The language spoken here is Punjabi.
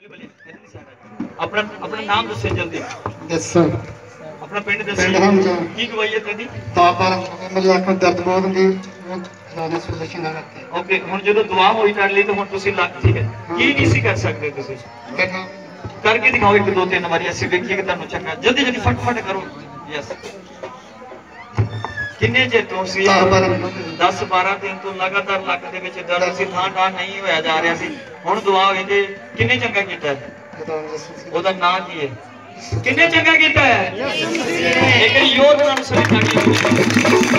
ਆਪਣਾ ਆਪਣਾ ਨਾਮ ਦੱਸੇ ਜਲਦੀ। ਦੱਸੋ। ਆਪਣਾ ਪਿੰਡ ਦੱਸੋ। ਪਿੰਡ ਹਮਜਾ। ਕੀ ਗਵਾਈ ਹੈ ਤੇਰੀ ਤਾਂ ਪਰ ਮੇਰੀ ਅੱਖ ਵਿੱਚ ਦਰਦ ਬਹੁਤ ਹੁੰਦੀ ਰਾਣੇ ਸੁਲੇਸ਼ਨ ਨਾ ਕਰਤੇ ਓਕੇ ਹੁਣ ਜਦੋਂ ਦੁਆ ਹੋਈ ਤੁਹਾਡੇ ਲਈ ਤਾਂ ਹੁਣ ਤੁਸੀਂ ਲੱਗ ਠੀਕ ਹੈ। ਕੀ ਨਹੀਂ ਸੀ ਕਰ ਸਕਦੇ ਤੁਸੀਂ? ਕਰਕੇ ਦਿਖਾਓ ਇੱਕ ਦੋ ਤਿੰਨ ਵਾਰੀ। ਅਸੀਂ ਵੇਖੀਏ ਕਿ ਤੁਹਾਨੂੰ ਚੰਗਾ ਜਲਦੀ ਜਲਦੀ ਫਟਫਟ ਕਰੋ। ਯੈਸ ਕਿੰਨੇ ਚਿਰ ਤੋਂ ਸੀ? ਚਾਰ ਬਾਰਾਂ 10 12 ਦਿਨ ਤੋਂ ਲਗਾਤਾਰ ਲੱਕ ਦੇ ਵਿੱਚ ਦਰਦ ਸੀ ਥਾਂ ਥਾਂ ਨਹੀਂ ਹੋਇਆ ਜਾ ਰਿਹਾ ਸੀ। ਹੁਣ ਦੁਆ ਹੋਈ ਤੇ ਕਿੰਨੇ ਚੰਗਾ ਕੀਤਾ ਹੈ? ਉਹਦਾ ਨਾਂ ਕੀ ਹੈ? ਕਿੰਨੇ ਚੰਗਾ ਕੀਤਾ ਹੈ? ਇੱਕ ਯੋਧ ਨਾਮ ਸਰੀ